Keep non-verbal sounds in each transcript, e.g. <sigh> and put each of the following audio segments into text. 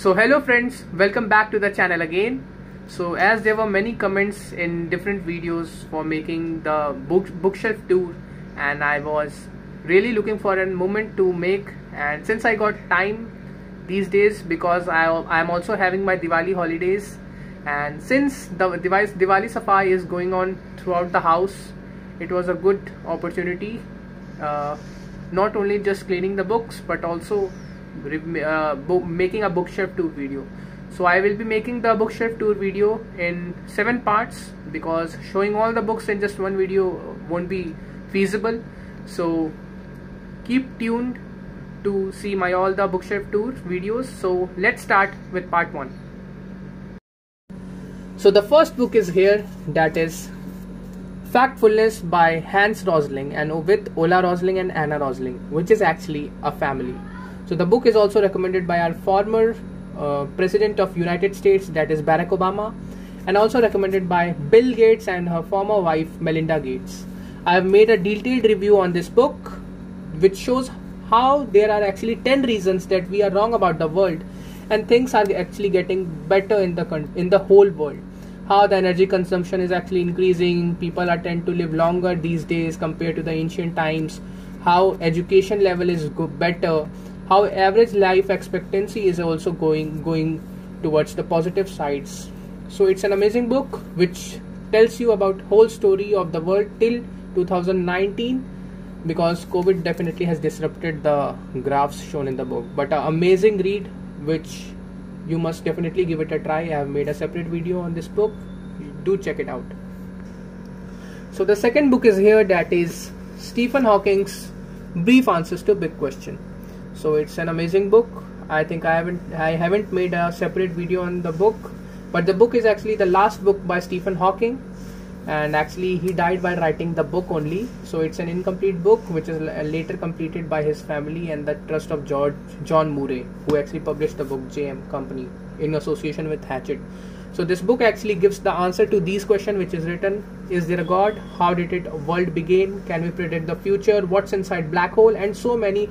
so hello friends welcome back to the channel again. So as there were many comments in different videos for making the book bookshelf tour and I was really looking for a moment to make and since I got time these days because I am also having my Diwali holidays and since the device Diwali Safai is going on throughout the house it was a good opportunity uh, not only just cleaning the books but also uh, making a bookshelf tour video. So I will be making the bookshelf tour video in seven parts because showing all the books in just one video won't be feasible. So keep tuned to see my all the bookshelf tour videos. So let's start with part one. So the first book is here. That is Factfulness by Hans Rosling and with Ola Rosling and Anna Rosling which is actually a family so the book is also recommended by our former uh, president of United States that is Barack Obama and also recommended by Bill Gates and her former wife Melinda Gates. I have made a detailed review on this book which shows how there are actually 10 reasons that we are wrong about the world and things are actually getting better in the in the whole world how the energy consumption is actually increasing people are tend to live longer these days compared to the ancient times how education level is better how average life expectancy is also going going towards the positive sides. So it's an amazing book which tells you about whole story of the world till 2019 because covid definitely has disrupted the graphs shown in the book. But an amazing read which you must definitely give it a try. I have made a separate video on this book. Do check it out. So the second book is here that is stephen hawking's brief answers to big question so it's an amazing book. I think i haven't i haven't made a separate video on the book but the book is actually the last book by stephen hawking. And actually he died while writing the book only. So it's an incomplete book which is later completed by his family and the trust of george john murray who actually published the book jm company in association with hachette so this book actually gives the answer to these questions which is written. Is there a god? How did it world begin? Can we predict the future? What's inside black hole? And so many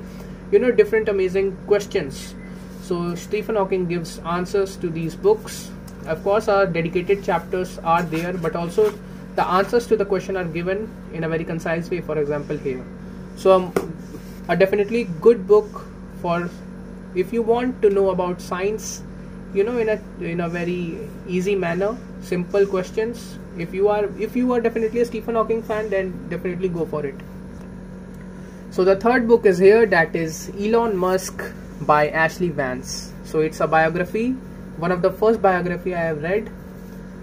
you know different amazing questions. So stephen hawking gives answers to these books. Of course our dedicated chapters are there but also the answers to the question are given in a very concise way for example here. So um, a definitely good book for if you want to know about science you know in a in a very easy manner simple questions. If you are if you are definitely a stephen hawking fan then definitely go for it so the third book is here that is Elon Musk by Ashley Vance. So it's a biography, one of the first biography I have read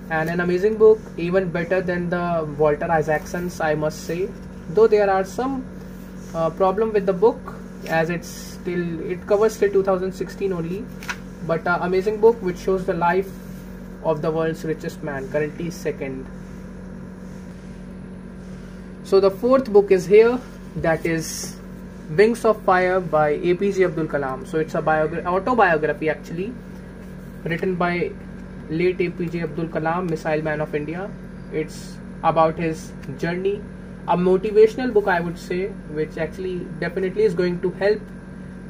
and an amazing book even better than the Walter Isaacson's I must say though there are some uh, problem with the book as it's still it covers till 2016 only but uh, amazing book which shows the life of the world's richest man currently second so the fourth book is here that is Wings of Fire by APJ Abdul Kalam. So it's a autobiography actually written by late APJ Abdul Kalam, Missile Man of India. It's about his journey, a motivational book I would say, which actually definitely is going to help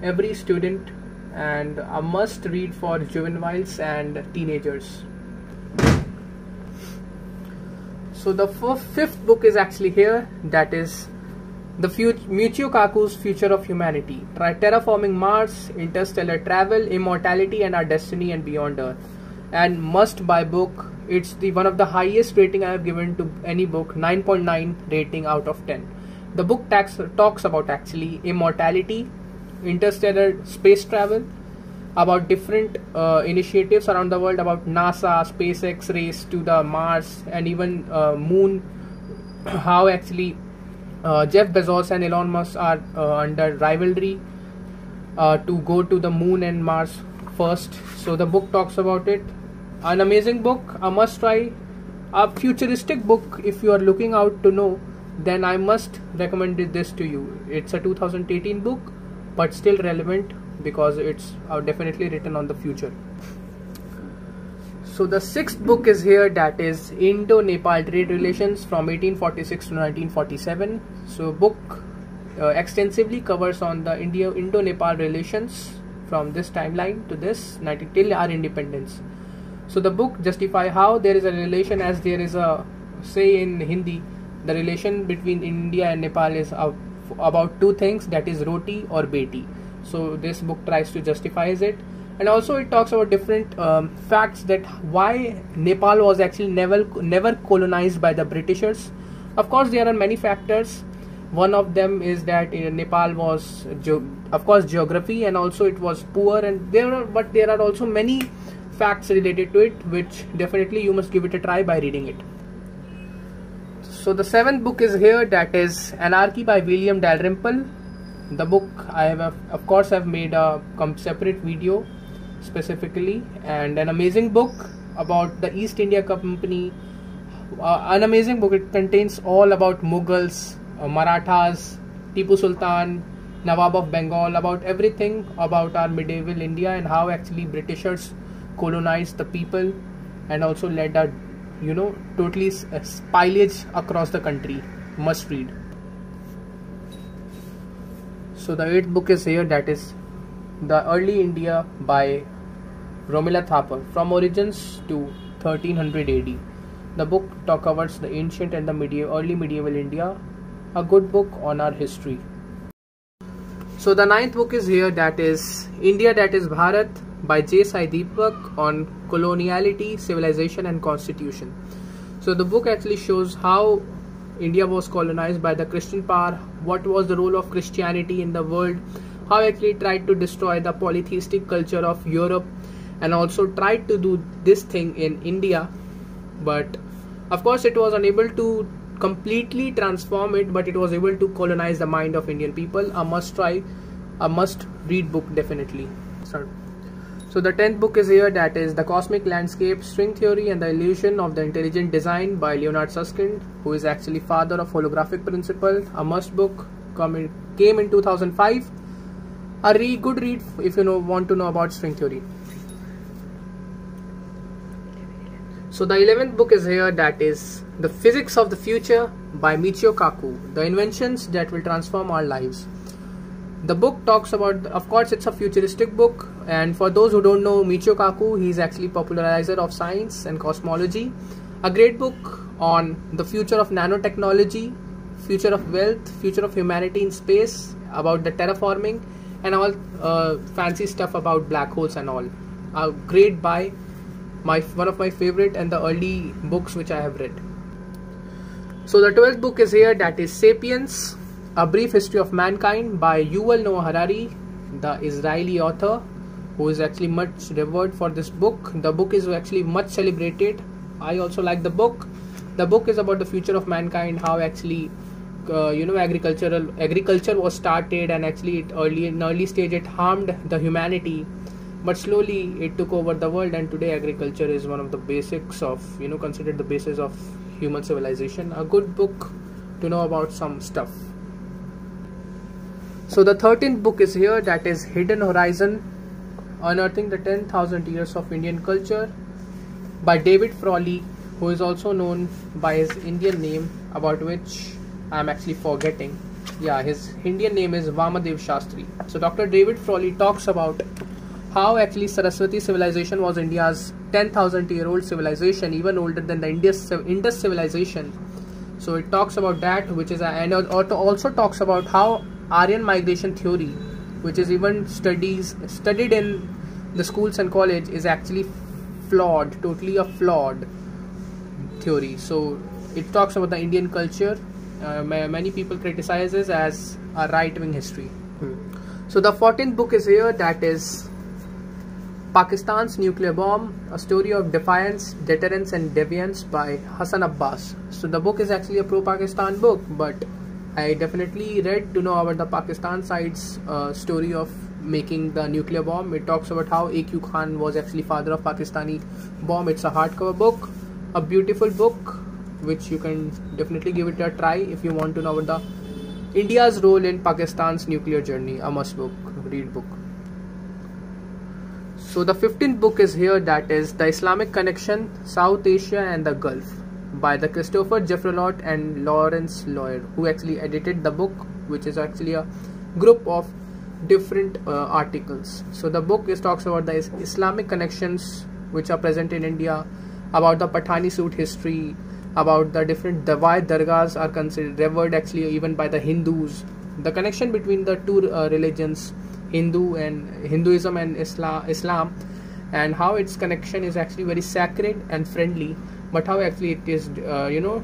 every student and a must read for juveniles and teenagers. So the fifth book is actually here that is the Michio Kaku's Future of Humanity. Terraforming Mars, interstellar travel, immortality and our destiny and beyond Earth. And must buy book. It's the one of the highest rating I have given to any book, 9.9 rating out of 10. The book tax, talks about actually immortality, interstellar space travel, about different uh, initiatives around the world, about NASA, SpaceX race to the Mars, and even uh, Moon. <clears throat> How actually uh, Jeff Bezos and Elon Musk are uh, under rivalry uh, to go to the moon and Mars first. So the book talks about it. An amazing book, a must try, a futuristic book. If you are looking out to know, then I must recommend this to you. It's a 2018 book, but still relevant because it's uh, definitely written on the future. So the sixth book is here that is Indo-Nepal trade relations from 1846 to 1947. So book uh, extensively covers on the India Indo-Nepal relations from this timeline to this 90 till our independence. So the book justify how there is a relation as there is a say in hindi the relation between india and nepal is about two things that is roti or beti. So this book tries to justifies it and also it talks about different um, facts that why nepal was actually never never colonized by the britishers. Of course there are many factors. One of them is that uh, nepal was of course geography and also it was poor and there are but there are also many facts related to it which definitely you must give it a try by reading it. So the seventh book is here that is anarchy by william dalrymple. The book i have of course i've made a separate video specifically and an amazing book about the east india company uh, an amazing book it contains all about mughals uh, Marathas, Tipu Sultan, Nawab of Bengal, about everything about our medieval India and how actually Britishers colonized the people and also led a you know totally uh, spillage across the country. Must read. So the eighth book is here that is the early India by Romila Thapar from origins to 1300 AD. The book covers the ancient and the early medieval India a good book on our history. So the ninth book is here that is India that is Bharat by J. Sai Deepak on coloniality, civilization and constitution. So the book actually shows how India was colonized by the Christian power, what was the role of Christianity in the world, how actually tried to destroy the polytheistic culture of Europe and also tried to do this thing in India but of course it was unable to completely transform it but it was able to colonize the mind of indian people. A must try a must read book definitely. So the 10th book is here that is the cosmic landscape string theory and the illusion of the intelligent design by leonard susskind who is actually father of holographic principle. A must book in, came in 2005 a re good read if you know want to know about string theory So the 11th book is here that is The Physics of the Future by Michio Kaku, the inventions that will transform our lives. The book talks about, of course, it's a futuristic book, and for those who don't know Michio Kaku, he's actually popularizer of science and cosmology. A great book on the future of nanotechnology, future of wealth, future of humanity in space, about the terraforming, and all uh, fancy stuff about black holes and all. A great buy my one of my favorite and the early books which I have read. So the 12th book is here that is Sapiens, A Brief History of Mankind by Yuval Noah Harari, the Israeli author who is actually much revered for this book. The book is actually much celebrated. I also like the book. The book is about the future of mankind, how actually uh, you know agricultural agriculture was started and actually it early in early stage it harmed the humanity but slowly it took over the world and today agriculture is one of the basics of you know considered the basis of human civilization. A good book to know about some stuff. So the 13th book is here that is hidden horizon unearthing the 10000 years of indian culture by david frawley who is also known by his indian name about which i am actually forgetting. Yeah his indian name is vamadev shastri. So dr david frawley talks about how actually Saraswati civilization was India's 10,000 year old civilization, even older than the Indus, Indus civilization. So it talks about that, which is, and also talks about how Aryan migration theory, which is even studies studied in the schools and college, is actually flawed, totally a flawed theory. So it talks about the Indian culture. Uh, many people criticizes as a right-wing history. Hmm. So the 14th book is here. That is Pakistan's Nuclear Bomb, A Story of Defiance, Deterrence and Deviance by Hassan Abbas. So the book is actually a pro-Pakistan book, but I definitely read to know about the Pakistan side's uh, story of making the nuclear bomb. It talks about how A.Q. Khan was actually father of Pakistani bomb. It's a hardcover book, a beautiful book, which you can definitely give it a try if you want to know about the India's role in Pakistan's nuclear journey. A must book, read book. So the 15th book is here that is The Islamic Connection, South Asia and the Gulf by the Christopher Jaffrelot and Lawrence Loyer who actually edited the book which is actually a group of different uh, articles. So the book is talks about the islamic connections which are present in india about the pathani suit history about the different Dawai dargahs are considered revered actually even by the hindus. The connection between the two uh, religions hindu and hinduism and islam islam and how its connection is actually very sacred and friendly but how actually it is uh, you know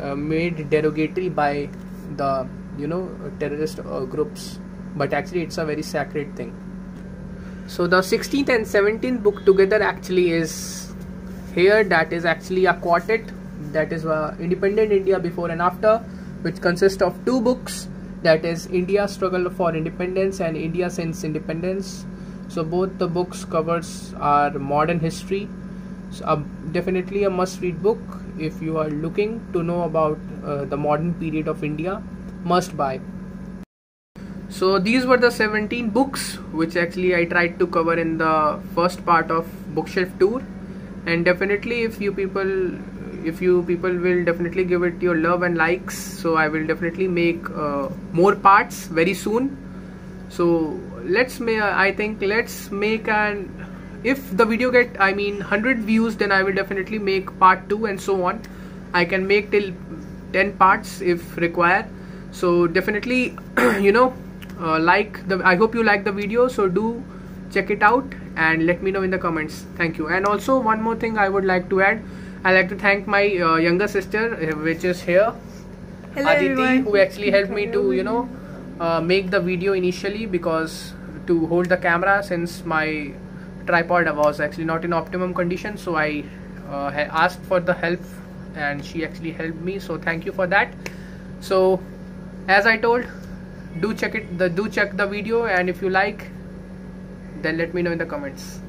uh, made derogatory by the you know terrorist uh, groups. But actually it's a very sacred thing. So the 16th and 17th book together actually is here that is actually a quartet that is uh, independent india before and after which consists of two books that is india struggle for independence and india since independence. So both the books covers our modern history. So definitely a must read book if you are looking to know about uh, the modern period of india. Must buy. So these were the 17 books which actually i tried to cover in the first part of bookshelf tour. And definitely if you people if you people will definitely give it your love and likes so i will definitely make uh, more parts very soon. So let's make i think let's make an if the video get i mean 100 views then i will definitely make part 2 and so on. I can make till 10 parts if required. So definitely <clears throat> you know uh, like the i hope you like the video so do check it out and let me know in the comments. Thank you. And also one more thing i would like to add i like to thank my uh, younger sister uh, which is here. Hello, aditi everyone. who actually helped me to you know uh, make the video initially because to hold the camera since my tripod was actually not in optimum condition. So I uh, asked for the help and she actually helped me. So thank you for that. So as I told do check it the do check the video and if you like then let me know in the comments